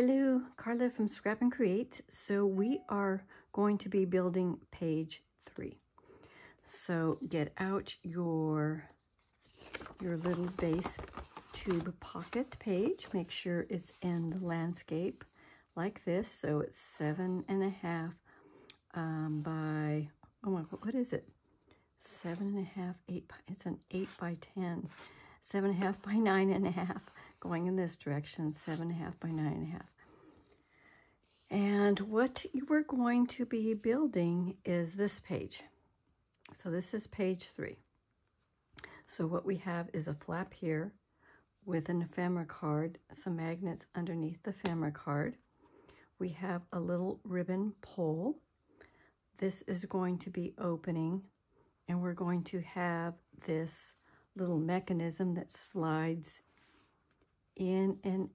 Hello, Carla from Scrap and Create. So we are going to be building page three. So get out your, your little base tube pocket page. Make sure it's in the landscape like this. So it's seven and a half um, by, oh my what is it? Seven and a half, eight, it's an eight by 10. Seven and a half by nine and a half going in this direction, seven and a half by nine and a half. And what you are going to be building is this page. So this is page three. So what we have is a flap here with an ephemera card, some magnets underneath the ephemera card. We have a little ribbon pole. This is going to be opening and we're going to have this little mechanism that slides in and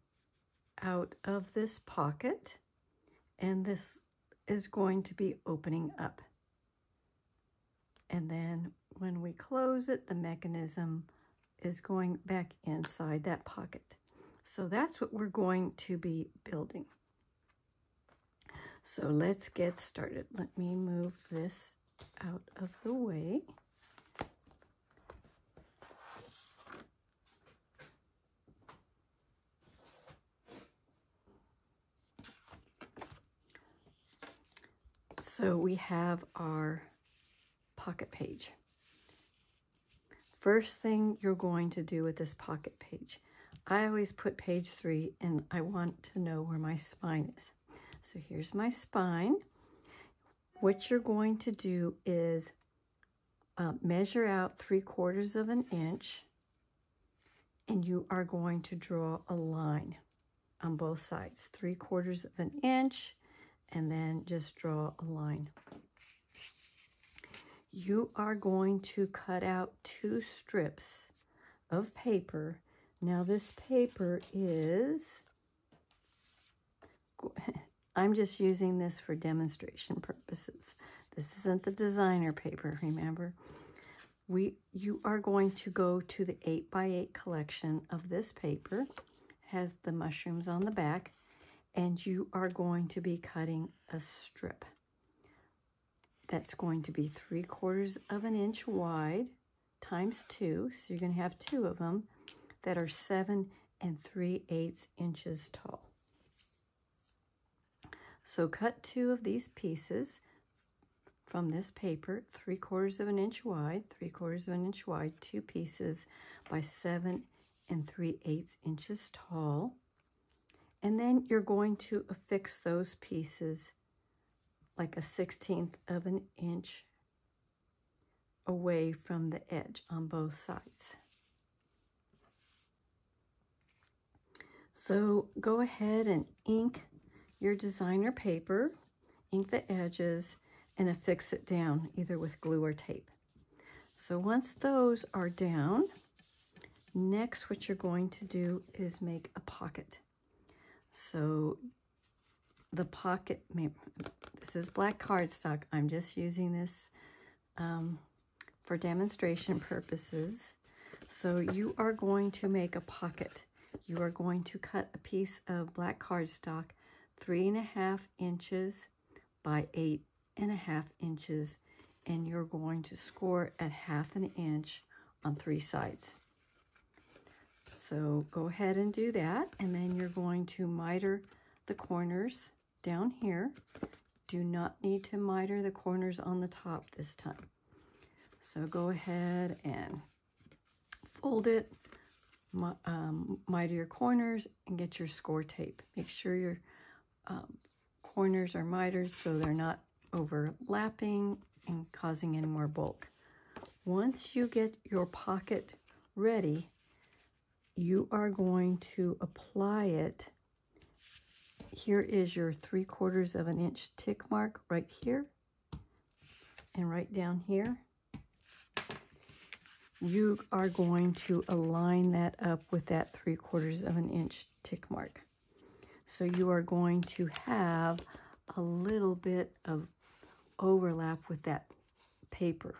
out of this pocket and this is going to be opening up. And then when we close it, the mechanism is going back inside that pocket. So that's what we're going to be building. So let's get started. Let me move this out of the way. So we have our pocket page. First thing you're going to do with this pocket page, I always put page three and I want to know where my spine is. So here's my spine. What you're going to do is uh, measure out three quarters of an inch and you are going to draw a line on both sides, three quarters of an inch and then just draw a line. You are going to cut out two strips of paper. Now this paper is, I'm just using this for demonstration purposes. This isn't the designer paper, remember? We, you are going to go to the 8 by 8 collection of this paper. It has the mushrooms on the back and you are going to be cutting a strip. That's going to be three quarters of an inch wide times two. So you're going to have two of them that are seven and three eighths inches tall. So cut two of these pieces from this paper, three quarters of an inch wide, three quarters of an inch wide, two pieces by seven and three eighths inches tall. And then you're going to affix those pieces like a 16th of an inch away from the edge on both sides. So go ahead and ink your designer paper, ink the edges, and affix it down either with glue or tape. So once those are down, next what you're going to do is make a pocket. So the pocket, this is black cardstock. I'm just using this um, for demonstration purposes. So you are going to make a pocket. You are going to cut a piece of black cardstock three and a half inches by eight and a half inches and you're going to score at half an inch on three sides. So go ahead and do that. And then you're going to miter the corners down here. Do not need to miter the corners on the top this time. So go ahead and fold it, um, miter your corners, and get your score tape. Make sure your um, corners are mitered so they're not overlapping and causing any more bulk. Once you get your pocket ready, you are going to apply it. Here is your three quarters of an inch tick mark right here and right down here. You are going to align that up with that three quarters of an inch tick mark. So you are going to have a little bit of overlap with that paper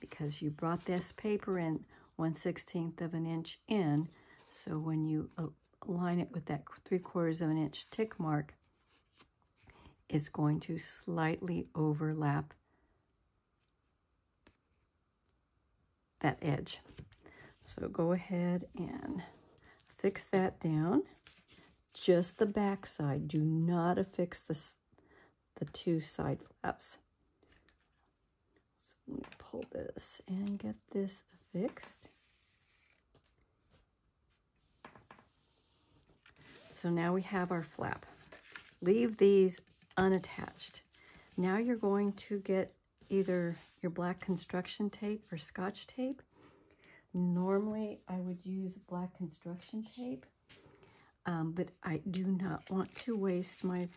because you brought this paper in 1 16th of an inch in. So when you line it with that 3 quarters of an inch tick mark it's going to slightly overlap that edge. So go ahead and fix that down. Just the back side. Do not affix the, the two side flaps. So let me pull this and get this affixed. So now we have our flap. Leave these unattached. Now you're going to get either your black construction tape or scotch tape. Normally I would use black construction tape, um, but I do not want to waste my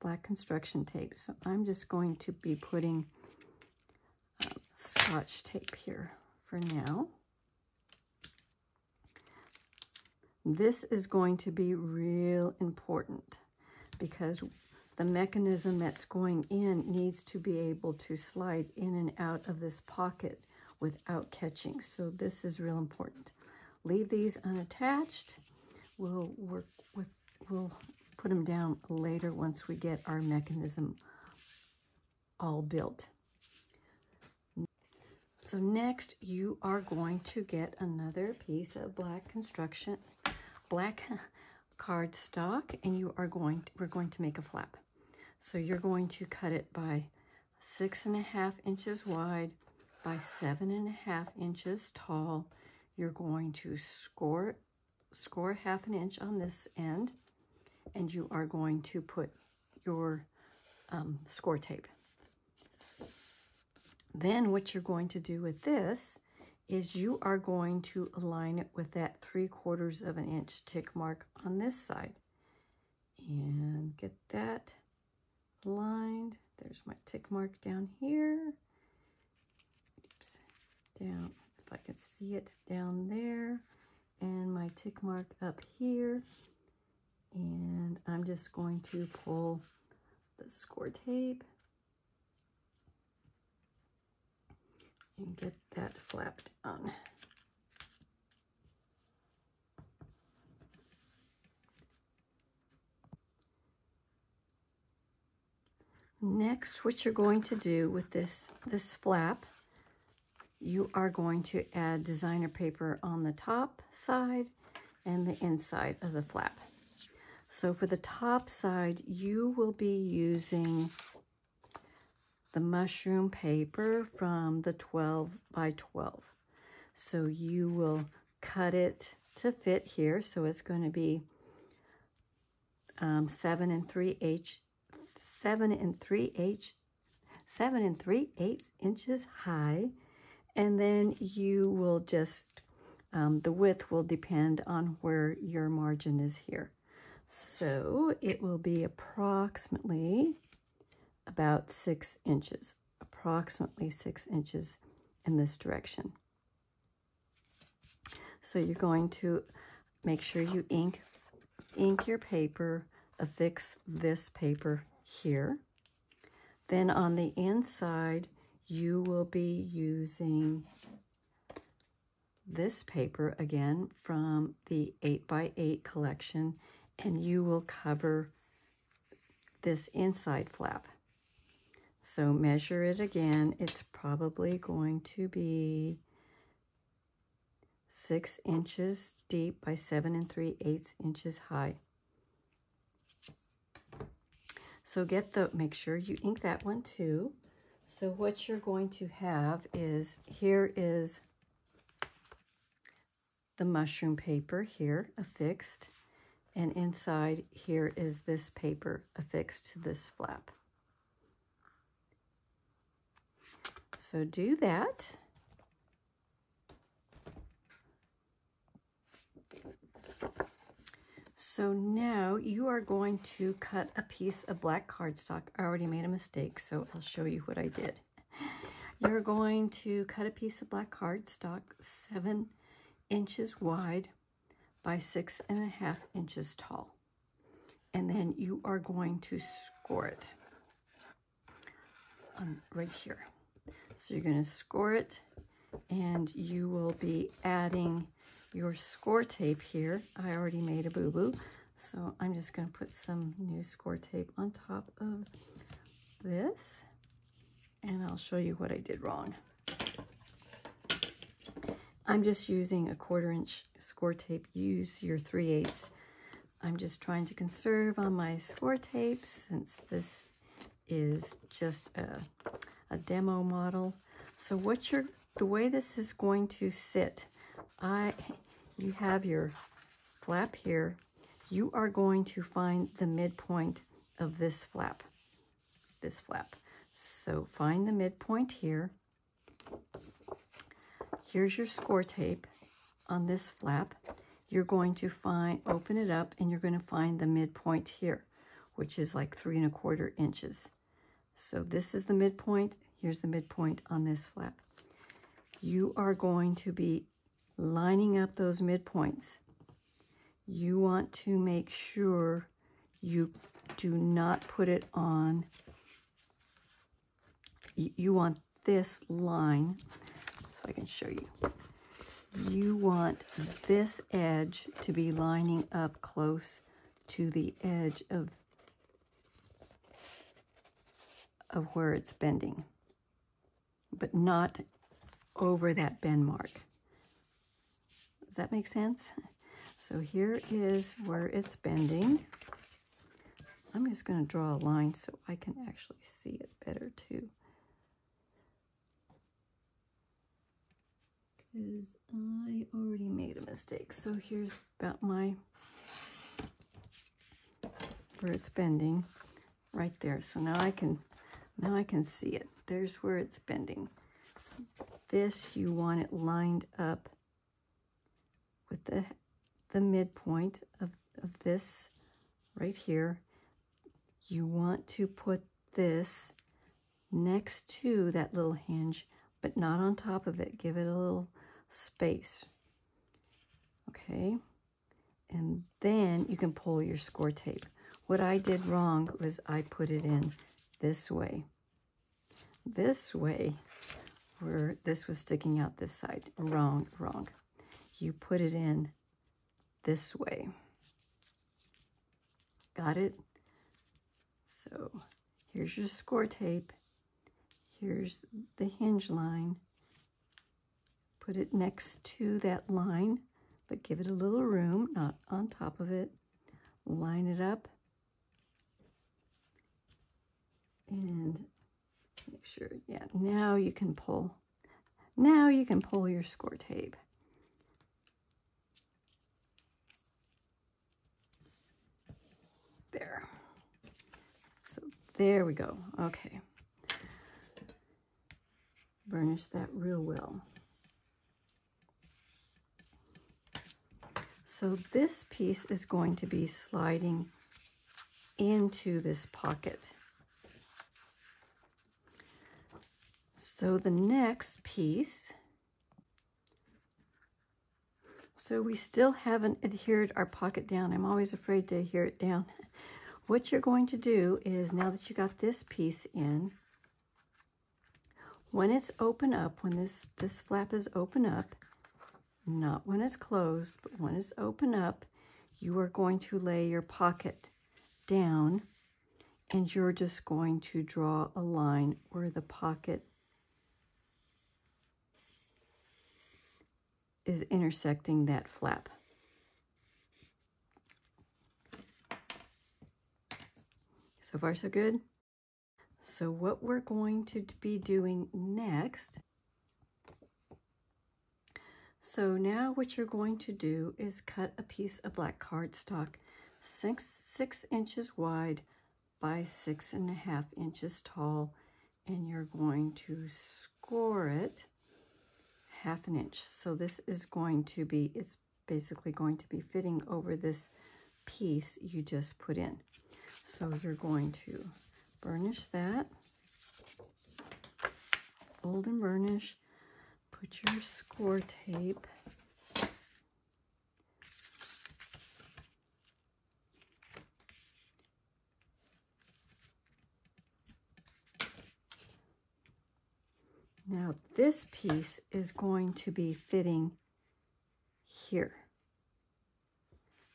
black construction tape. So I'm just going to be putting um, scotch tape here for now. This is going to be real important because the mechanism that's going in needs to be able to slide in and out of this pocket without catching. So this is real important. Leave these unattached. We'll work with, we'll put them down later once we get our mechanism all built. So next you are going to get another piece of black construction, black cardstock, and you are going to, we're going to make a flap. So you're going to cut it by six and a half inches wide by seven and a half inches tall. You're going to score, score half an inch on this end, and you are going to put your um, score tape. Then what you're going to do with this is you are going to align it with that three quarters of an inch tick mark on this side. And get that lined. There's my tick mark down here. Oops, down, if I can see it down there. And my tick mark up here. And I'm just going to pull the score tape and get that flapped on. Next, what you're going to do with this, this flap, you are going to add designer paper on the top side and the inside of the flap. So for the top side, you will be using the mushroom paper from the 12 by 12. So you will cut it to fit here. So it's going to be um, 7 and 3 H seven and three eighths, seven and three eighths inches high. And then you will just, um, the width will depend on where your margin is here. So it will be approximately about six inches, approximately six inches in this direction. So you're going to make sure you ink, ink your paper, affix this paper here. Then on the inside, you will be using this paper again from the 8x8 collection and you will cover this inside flap. So measure it again. It's probably going to be six inches deep by seven and three eighths inches high. So get the, make sure you ink that one too. So what you're going to have is, here is the mushroom paper here affixed. And inside here is this paper affixed to this flap. So do that. So now you are going to cut a piece of black cardstock. I already made a mistake, so I'll show you what I did. You're going to cut a piece of black cardstock seven inches wide by six and a half inches tall. And then you are going to score it on, right here. So you're going to score it and you will be adding your score tape here. I already made a boo-boo, so I'm just going to put some new score tape on top of this, and I'll show you what I did wrong. I'm just using a quarter inch score tape. Use your 3 eighths. I'm just trying to conserve on my score tapes since this is just a, a demo model. So what you're, the way this is going to sit, I, you have your flap here. You are going to find the midpoint of this flap, this flap. So find the midpoint here. Here's your score tape on this flap. You're going to find, open it up, and you're going to find the midpoint here, which is like three and a quarter inches. So this is the midpoint. Here's the midpoint on this flap. You are going to be lining up those midpoints. You want to make sure you do not put it on. You want this line, so I can show you. You want this edge to be lining up close to the edge of of where it's bending, but not over that bend mark. Does that make sense? So here is where it's bending. I'm just going to draw a line so I can actually see it better too. Because I already made a mistake. So here's about my, where it's bending right there. So now I can now I can see it. There's where it's bending. This, you want it lined up with the, the midpoint of, of this right here. You want to put this next to that little hinge, but not on top of it. Give it a little space. Okay. And then you can pull your score tape. What I did wrong was I put it in this way. This way, where this was sticking out this side. Wrong, wrong. You put it in this way. Got it? So here's your score tape. Here's the hinge line. Put it next to that line, but give it a little room, not on top of it. Line it up and make sure, yeah, now you can pull, now you can pull your score tape. There. So there we go. Okay. Burnish that real well. So this piece is going to be sliding into this pocket. So the next piece, so we still haven't adhered our pocket down. I'm always afraid to adhere it down. What you're going to do is, now that you got this piece in, when it's open up, when this, this flap is open up, not when it's closed, but when it's open up, you are going to lay your pocket down and you're just going to draw a line where the pocket is intersecting that flap. So far, so good. So what we're going to be doing next, so now what you're going to do is cut a piece of black cardstock six, six inches wide by six and a half inches tall, and you're going to score it half an inch. So this is going to be, it's basically going to be fitting over this piece you just put in. So you're going to burnish that, fold and burnish, put your score tape Now this piece is going to be fitting here.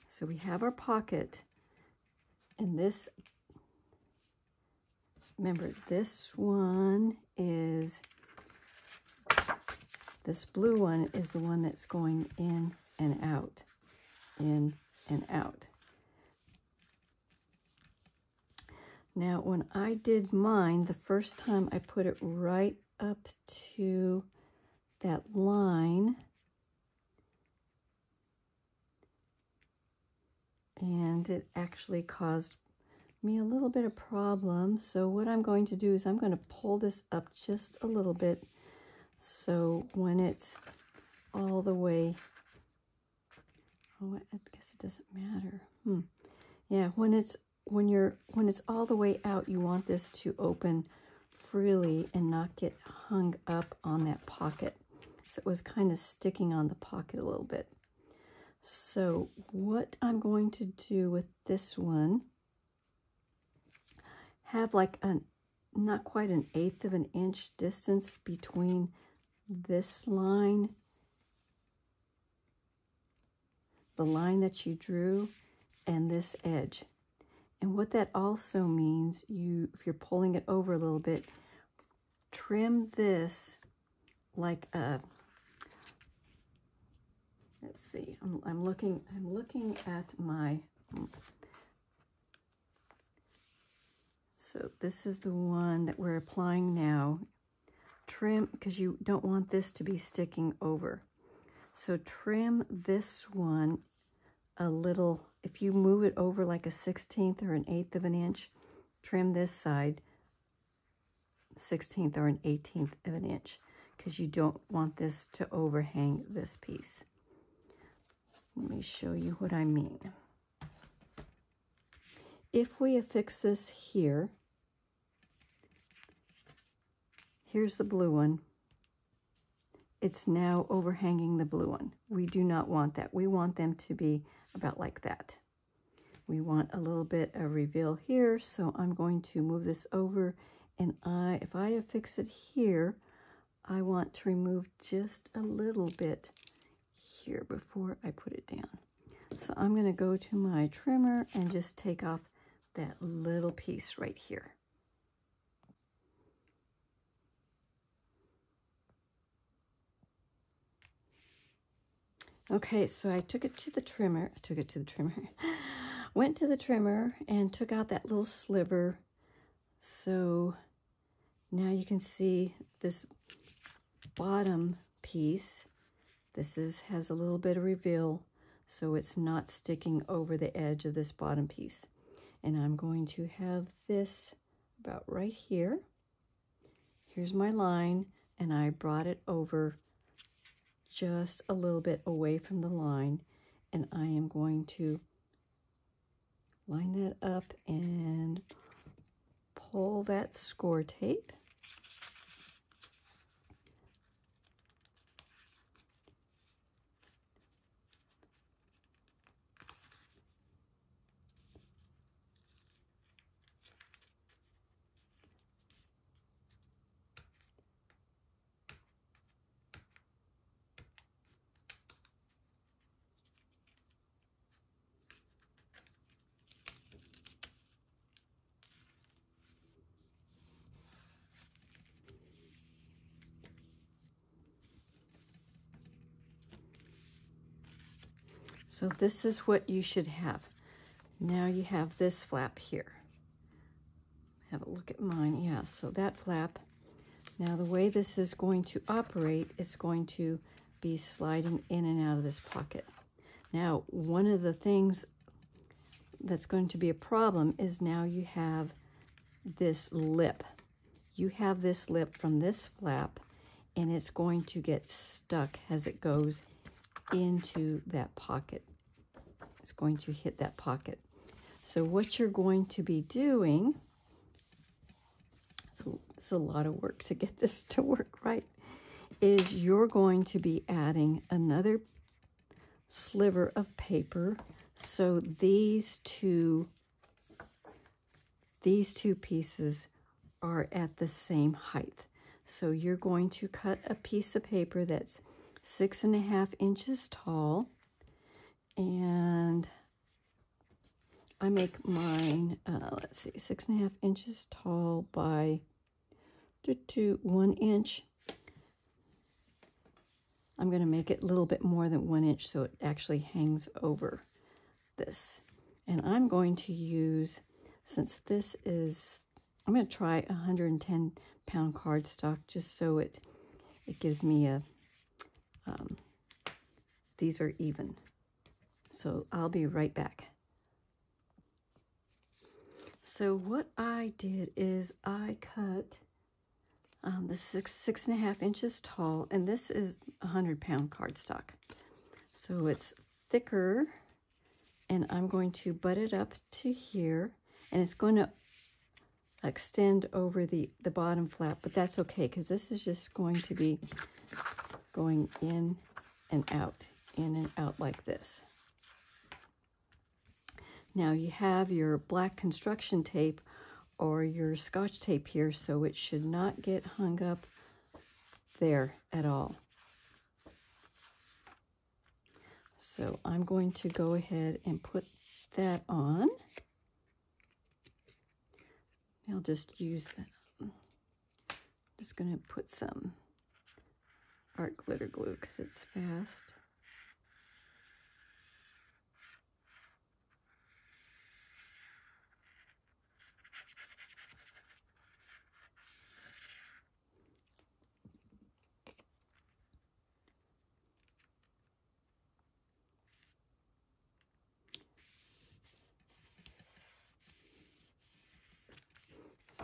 So we have our pocket and this, remember this one is, this blue one is the one that's going in and out, in and out. Now, when I did mine, the first time I put it right up to that line, and it actually caused me a little bit of problem. So what I'm going to do is I'm going to pull this up just a little bit so when it's all the way, oh, I guess it doesn't matter. Hmm. Yeah, when it's when you're when it's all the way out, you want this to open freely and not get hung up on that pocket. So it was kind of sticking on the pocket a little bit. So what I'm going to do with this one, have like a, not quite an eighth of an inch distance between this line, the line that you drew, and this edge. And what that also means, you if you're pulling it over a little bit, trim this like a let's see, I'm, I'm looking, I'm looking at my, so this is the one that we're applying now. Trim, because you don't want this to be sticking over. So trim this one a little, if you move it over like a 16th or an eighth of an inch, trim this side 16th or an 18th of an inch because you don't want this to overhang this piece. Let me show you what I mean. If we affix this here, here's the blue one. It's now overhanging the blue one. We do not want that. We want them to be about like that. We want a little bit of reveal here, so I'm going to move this over and I, if I affix it here, I want to remove just a little bit here before I put it down. So I'm going to go to my trimmer and just take off that little piece right here. Okay, so I took it to the trimmer. I took it to the trimmer. Went to the trimmer and took out that little sliver. So now you can see this bottom piece this is has a little bit of reveal, so it's not sticking over the edge of this bottom piece. And I'm going to have this about right here. Here's my line, and I brought it over just a little bit away from the line, and I am going to line that up and pull that score tape So this is what you should have. Now you have this flap here. Have a look at mine. Yeah, so that flap. Now the way this is going to operate, it's going to be sliding in and out of this pocket. Now, one of the things that's going to be a problem is now you have this lip. You have this lip from this flap, and it's going to get stuck as it goes into that pocket. It's going to hit that pocket. So what you're going to be doing, it's a, it's a lot of work to get this to work right, is you're going to be adding another sliver of paper. So these two, these two pieces are at the same height. So you're going to cut a piece of paper that's six and a half inches tall And I make mine, uh, let's see, six and a half inches tall by to, to one inch. I'm going to make it a little bit more than one inch so it actually hangs over this. And I'm going to use, since this is, I'm going to try 110 pound cardstock just so it, it gives me a, um, these are even. So I'll be right back. So what I did is I cut um, this six six and a half inches tall, and this is a hundred pound cardstock. So it's thicker, and I'm going to butt it up to here, and it's going to extend over the the bottom flap, but that's okay because this is just going to be going in and out, in and out like this. Now you have your black construction tape or your scotch tape here so it should not get hung up there at all. So I'm going to go ahead and put that on. I'll just use, I'm just going to put some art glitter glue because it's fast.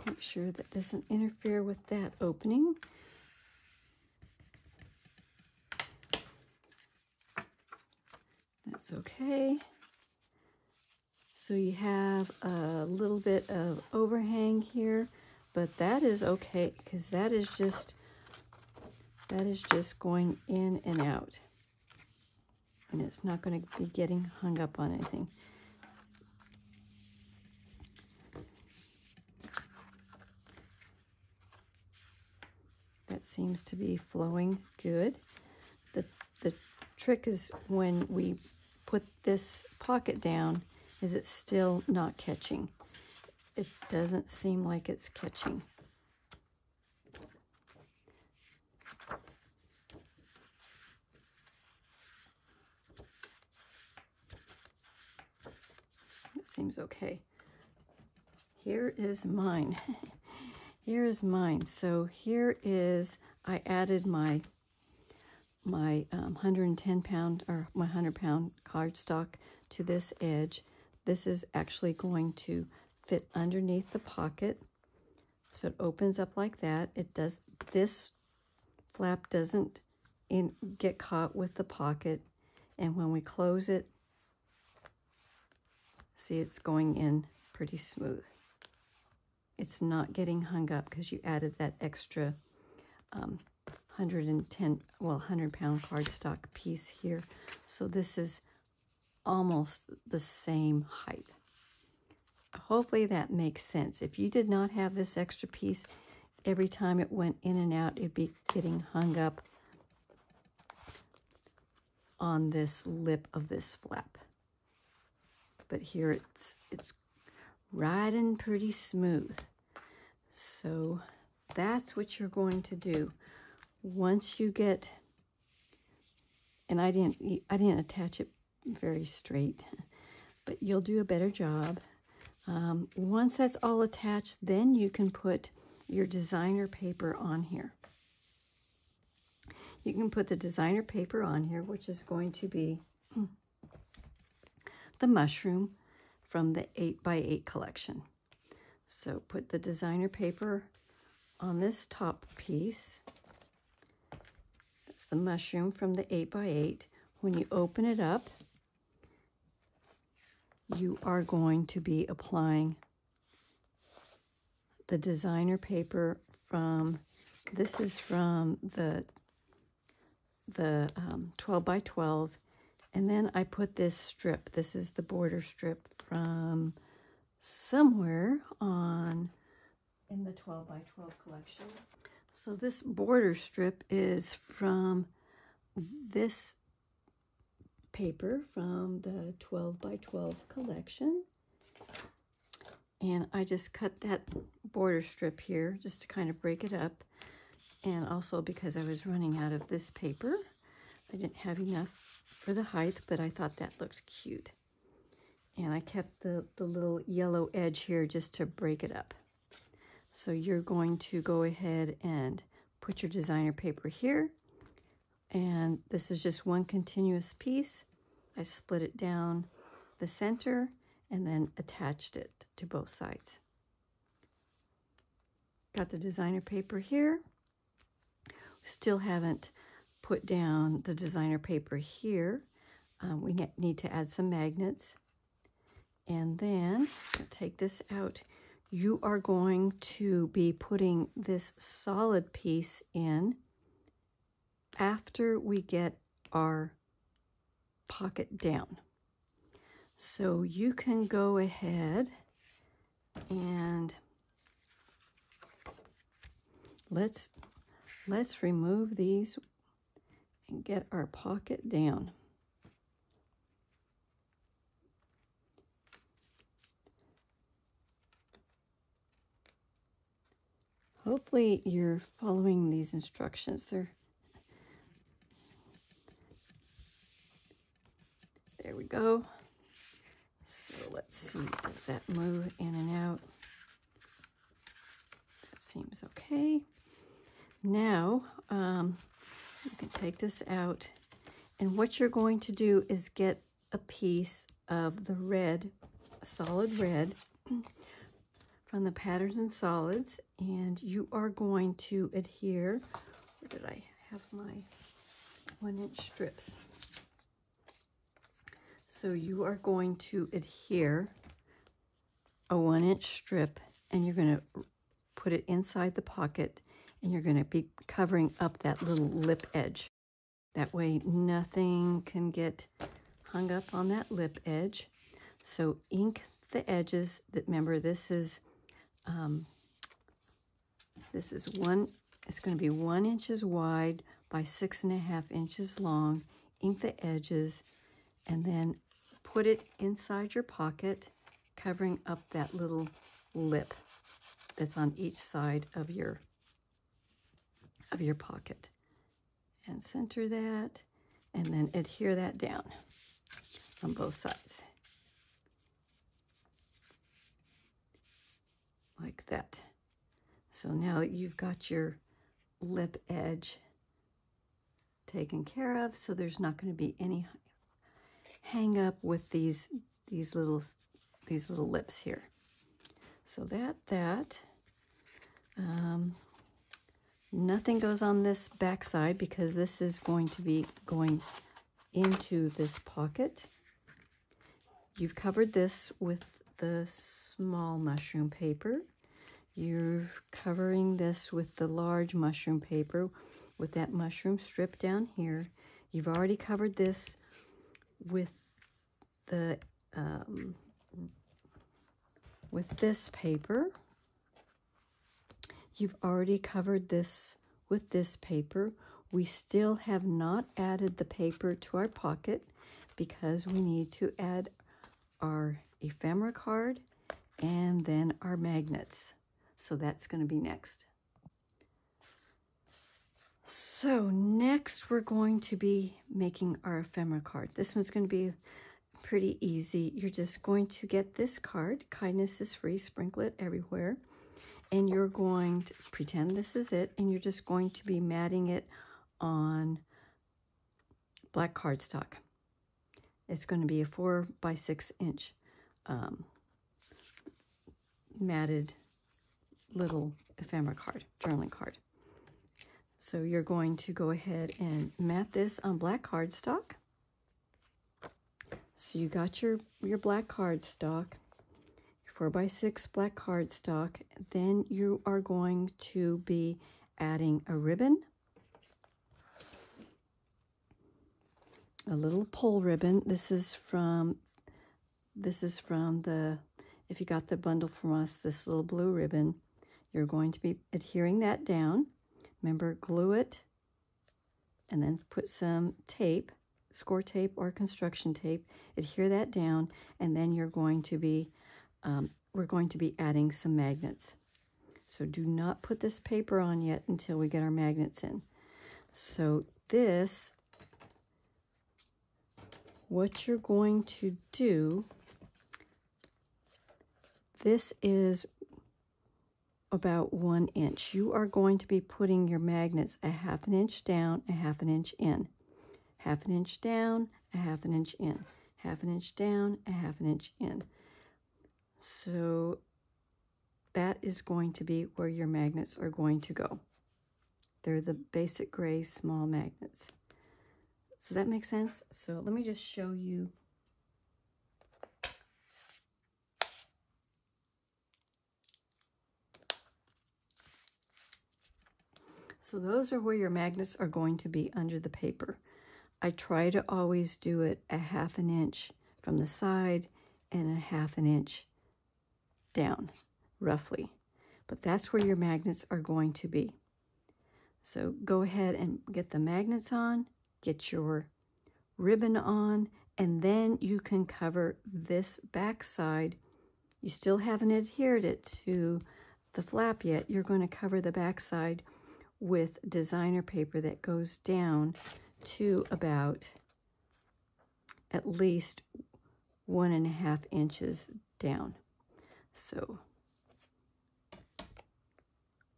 Make sure that doesn't interfere with that opening. That's okay. So you have a little bit of overhang here, but that is okay because that is just that is just going in and out. And it's not going to be getting hung up on anything. Seems to be flowing good. The, the trick is when we put this pocket down is it's still not catching. It doesn't seem like it's catching. It seems okay. Here is mine. Here is mine. So here is, I added my my um, 110 pound or my 100 pound cardstock to this edge. This is actually going to fit underneath the pocket. So it opens up like that. It does, this flap doesn't in, get caught with the pocket. And when we close it, see it's going in pretty smooth it's not getting hung up because you added that extra um, 110, well, 100 pound cardstock piece here. So this is almost the same height. Hopefully that makes sense. If you did not have this extra piece, every time it went in and out, it'd be getting hung up on this lip of this flap. But here it's, it's riding pretty smooth. So that's what you're going to do. Once you get, and I didn't, I didn't attach it very straight, but you'll do a better job. Um, once that's all attached, then you can put your designer paper on here. You can put the designer paper on here, which is going to be the mushroom from the 8 by 8 collection. So put the designer paper on this top piece. That's the mushroom from the 8 by 8 When you open it up, you are going to be applying the designer paper from, this is from the, the um, 12 by 12 and then I put this strip. This is the border strip from somewhere on in the 12 by 12 collection. So this border strip is from this paper from the 12 by 12 collection. And I just cut that border strip here just to kind of break it up. And also because I was running out of this paper. I didn't have enough for the height, but I thought that looks cute. And I kept the, the little yellow edge here just to break it up. So you're going to go ahead and put your designer paper here. And this is just one continuous piece. I split it down the center and then attached it to both sides. Got the designer paper here. Still haven't put down the designer paper here. Um, we need to add some magnets. And then take this out. You are going to be putting this solid piece in after we get our pocket down. So you can go ahead and let's let's remove these and get our pocket down. Hopefully you're following these instructions. They're There we go. So let's see, does that move in and out? That seems okay. Now, um, you can take this out. And what you're going to do is get a piece of the red, solid red, from the Patterns and Solids. And you are going to adhere, where did I have my one inch strips? So you are going to adhere a one inch strip and you're going to put it inside the pocket and you're going to be covering up that little lip edge. That way nothing can get hung up on that lip edge. So ink the edges. That Remember, this is um, this is one. It's going to be one inches wide by six and a half inches long. Ink the edges, and then put it inside your pocket, covering up that little lip that's on each side of your of your pocket. And center that, and then adhere that down on both sides. Like that. So now you've got your lip edge taken care of, so there's not going to be any hang up with these these little these little lips here. So that that um, nothing goes on this back side because this is going to be going into this pocket. You've covered this with the small mushroom paper. You're covering this with the large mushroom paper with that mushroom strip down here. You've already covered this with the um, with this paper. You've already covered this with this paper. We still have not added the paper to our pocket because we need to add our ephemera card and then our magnets. So that's going to be next. So next we're going to be making our ephemera card. This one's going to be pretty easy. You're just going to get this card, Kindness is Free, sprinkle it everywhere. And you're going to pretend this is it, and you're just going to be matting it on black cardstock. It's going to be a four by six inch um, matted little ephemera card, journaling card. So you're going to go ahead and mat this on black cardstock. So you got your, your black cardstock, 4 by 6 black cardstock. Then you are going to be adding a ribbon, a little pull ribbon. This is from, this is from the, if you got the bundle from us, this little blue ribbon. You're going to be adhering that down. Remember, glue it and then put some tape score tape or construction tape, adhere that down, and then you're going to be, um, we're going to be adding some magnets. So do not put this paper on yet until we get our magnets in. So this, what you're going to do, this is about one inch. You are going to be putting your magnets a half an inch down, a half an inch in. Half an inch down, a half an inch in. Half an inch down, a half an inch in. So that is going to be where your magnets are going to go. They're the basic gray small magnets. Does that make sense? So let me just show you. So those are where your magnets are going to be under the paper. I try to always do it a half an inch from the side and a half an inch down roughly. But that's where your magnets are going to be. So go ahead and get the magnets on, get your ribbon on, and then you can cover this back side. You still haven't adhered it to the flap yet. You're going to cover the back side with designer paper that goes down to about at least one and a half inches down. So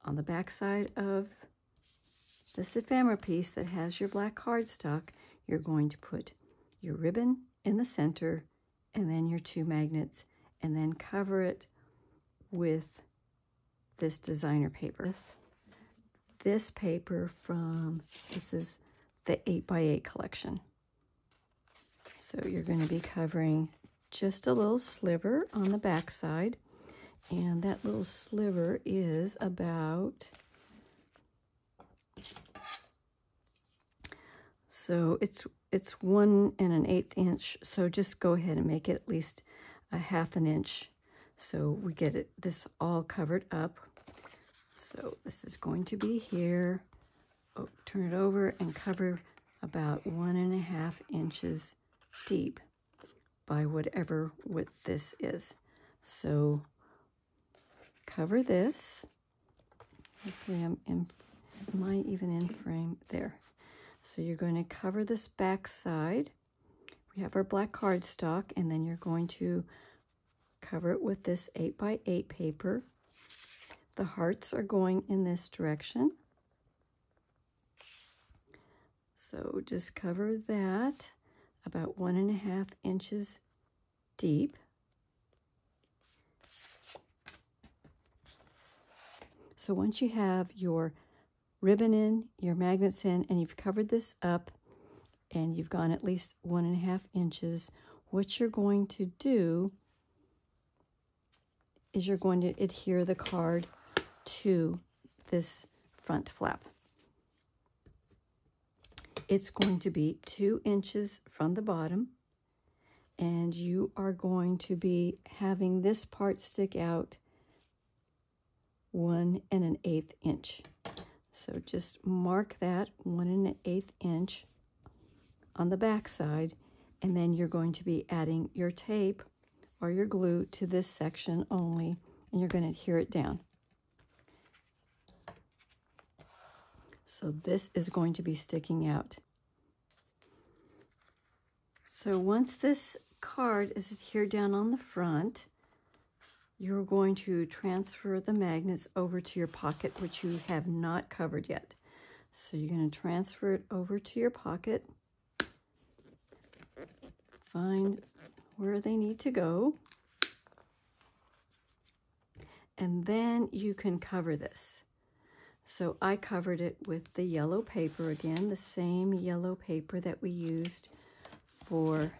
on the back side of this ephemera piece that has your black cardstock, you're going to put your ribbon in the center and then your two magnets and then cover it with this designer paper. This paper from, this is the 8x8 collection. So you're going to be covering just a little sliver on the back side and that little sliver is about, so it's, it's one and an eighth inch. So just go ahead and make it at least a half an inch. So we get it this all covered up. So this is going to be here. Oh, turn it over and cover about one and a half inches deep by whatever width this is. So cover this. Hopefully I'm in, am I even in frame? There. So you're going to cover this back side. We have our black cardstock, and then you're going to cover it with this 8 by 8 paper. The hearts are going in this direction. So just cover that about one and a half inches deep. So once you have your ribbon in, your magnets in, and you've covered this up, and you've gone at least one and a half inches, what you're going to do is you're going to adhere the card to this front flap. It's going to be two inches from the bottom, and you are going to be having this part stick out one and an eighth inch. So just mark that one and an eighth inch on the back side, and then you're going to be adding your tape or your glue to this section only, and you're going to adhere it down. So this is going to be sticking out. So once this card is adhered down on the front, you're going to transfer the magnets over to your pocket, which you have not covered yet. So you're going to transfer it over to your pocket. Find where they need to go. And then you can cover this. So I covered it with the yellow paper again, the same yellow paper that we used for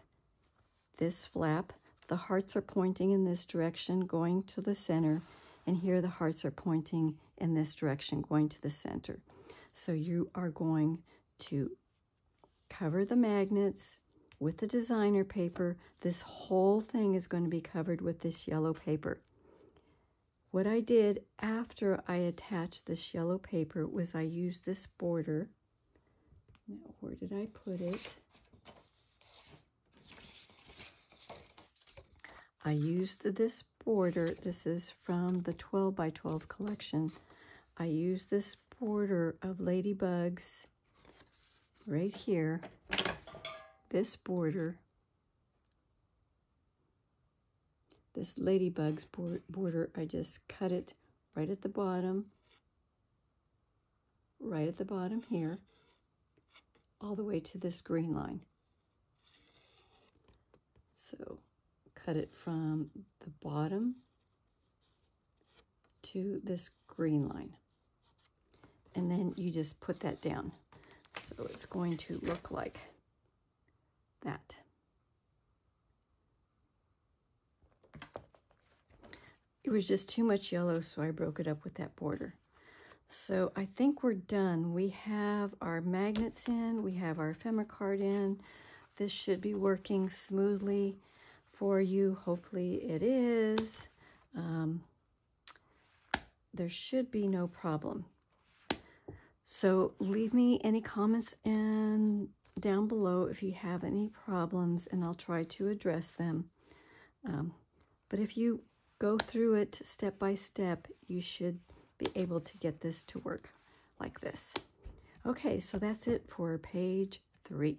this flap. The hearts are pointing in this direction, going to the center, and here the hearts are pointing in this direction, going to the center. So you are going to cover the magnets with the designer paper. This whole thing is going to be covered with this yellow paper. What I did after I attached this yellow paper was I used this border. Now, where did I put it? I used this border. This is from the 12 by 12 collection. I used this border of ladybugs right here. This border. This ladybugs border, I just cut it right at the bottom. Right at the bottom here. All the way to this green line. So cut it from the bottom to this green line. And then you just put that down. So it's going to look like that. It was just too much yellow, so I broke it up with that border. So I think we're done. We have our magnets in, we have our ephemera card in. This should be working smoothly for you. Hopefully it is. Um, there should be no problem. So leave me any comments and down below if you have any problems and I'll try to address them. Um, but if you go through it step by step, you should be able to get this to work like this. Okay, so that's it for page three.